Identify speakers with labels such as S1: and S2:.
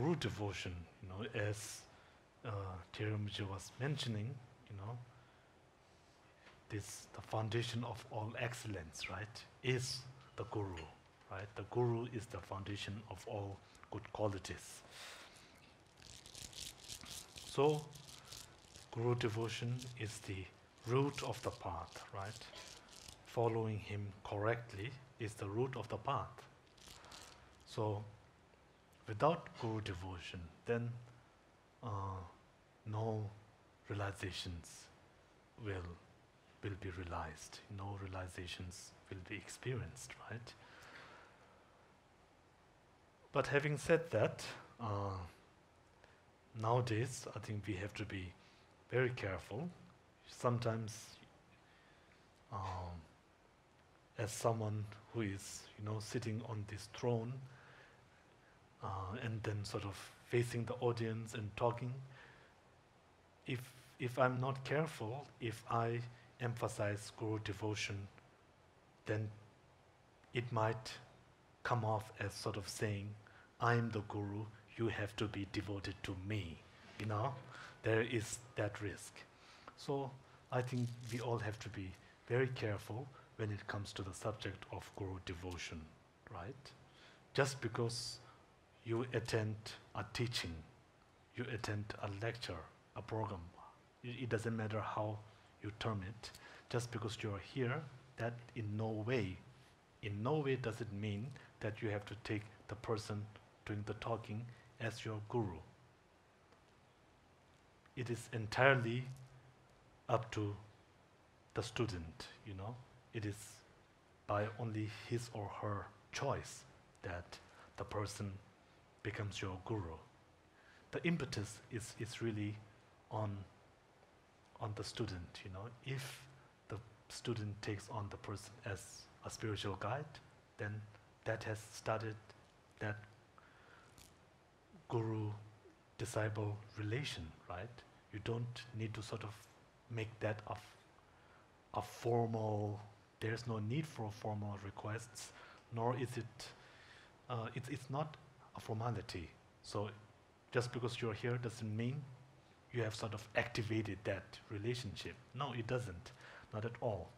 S1: guru devotion you know as uh Thirumaji was mentioning you know this the foundation of all excellence right is the guru right? The guru is the foundation of all good qualities. So guru devotion is the root of the path right? Following him correctly is the root of the path. So without guru devotion, then uh, no realizations will will be realized. No realizations will be experienced, right? But having said that, uh, nowadays I think we have to be very careful. Sometimes, um, as someone who is, you know, sitting on this throne, and then sort of facing the audience and talking, if if I'm not careful, if I emphasize guru devotion, then it might come off as sort of saying, I'm the guru, you have to be devoted to me. You know, there is that risk. So I think we all have to be very careful when it comes to the subject of guru devotion, right? Just because you attend a teaching, you attend a lecture, a program, it, doesn't matter how you term it, just because you're here, that in no way, in no way does it mean that you have to take the person doing the talking as your guru. It is entirely up to the student, you know. It is by only his or her choice that the person becomes your guru. The impetus is, is really on on the student, you know. If the student takes on the person as a spiritual guide, then that has started that guru disciple relation, right? You don't need to sort of make that a, a formal, there's no need for formal requests, nor is it, uh, it's, it's not a formality. So just because you're here doesn't mean you have sort of activated that relationship. No, it doesn't. Not at all.